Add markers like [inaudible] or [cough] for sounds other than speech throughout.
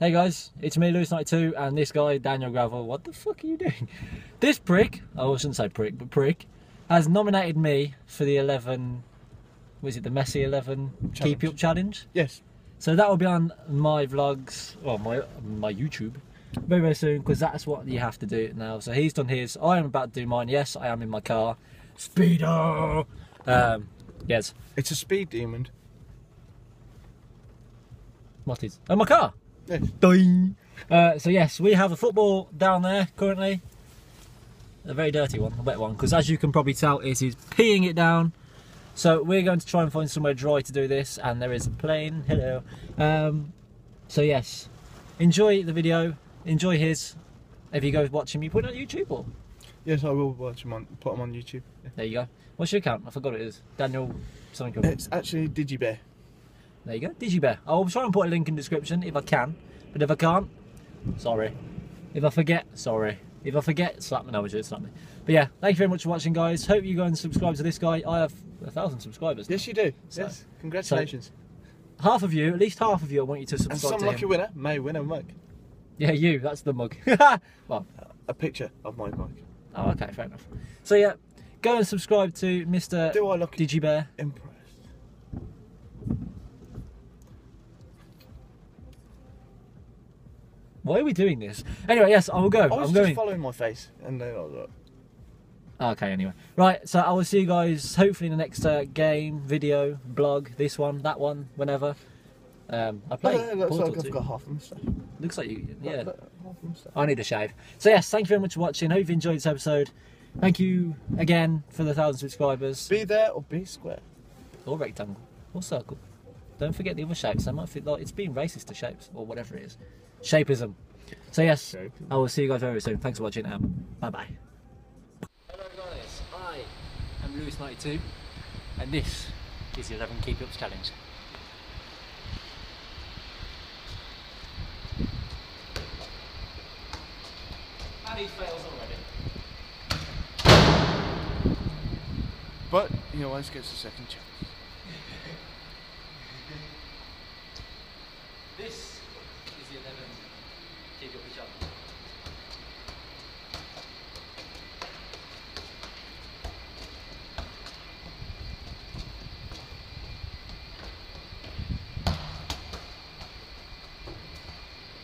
Hey guys, it's me, Lewis92, and this guy, Daniel Gravel. What the fuck are you doing? This prick, oh, I shouldn't say prick, but prick, has nominated me for the 11, was it the Messi 11 Keep Up Challenge? Yes. So that will be on my vlogs, well, my my YouTube, very, very soon, because that's what you have to do now. So he's done his, I am about to do mine. Yes, I am in my car. Speedo! Um, yes. It's a speed demon. What is? Oh, my car! Yes. Doing. Uh, so yes, we have a football down there currently. A very dirty one, a wet one, because as you can probably tell, it is peeing it down. So we're going to try and find somewhere dry to do this, and there is a plane. Hello. Um, so yes, enjoy the video. Enjoy his. If you go watch him, you put it on YouTube or Yes, I will watch them on, put them on YouTube. Yeah. there you go. What's your account? I forgot what it is. Daniel something. It's actually DigiBear. There you go, DigiBear. I'll try and put a link in the description if I can, but if I can't, sorry. If I forget, sorry. If I forget, slap me. No, it's slap me. But yeah, thank you very much for watching, guys. Hope you go and subscribe to this guy. I have a thousand subscribers. Yes, you do. So- yes. Congratulations. Half of you, at least half of you, I want you to subscribe. and some to lucky him. winner may win a mug. [laughs] Yeah, you. That's the mug. [laughs] well, A picture of my mug. oh, okay, fair enough. So yeah, go and subscribe to Mr. Do I look DigiBear. impressed? Why are we doing this? Anyway, yes, I will go. I was I'm just going. following my face, and then I was like, Okay, anyway. Right, so I will see you guys hopefully in the next uh, game, video, blog, this one, that one, whenever. Um, I play. "Oh, looks Portal like I've got half a moustache. Looks like you, yeah. Look, look, half a. I need a shave. So yes, thank you very much for watching. Hope you enjoyed this episode. Thank you again for the thousand subscribers. Be there or be square. Or rectangle. Or circle. Don't forget the other shapes. I might feel like it's being racist to shapes or whatever it is. Shapeism. So yes, Shapeism. I will see you guys very soon. Thanks for watching. Um, bye bye. Hello guys, I am Lewis92 and this is the 11 Keep Ups Challenge. And he fails already. But he always gets a second chance. This is the 11 Keep Up Challenge.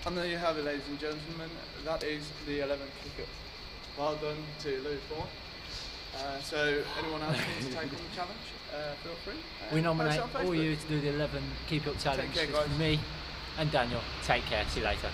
And there you have it, ladies and gentlemen. That is the 11 kick-up. Well done to Lewis Vaughan. Uh, so, anyone else wants to take on the challenge, uh, feel free. Uh, We nominate all you to do the 11 Keep Up Challenge. care, It's guys. me and Daniel. Take care. See you later.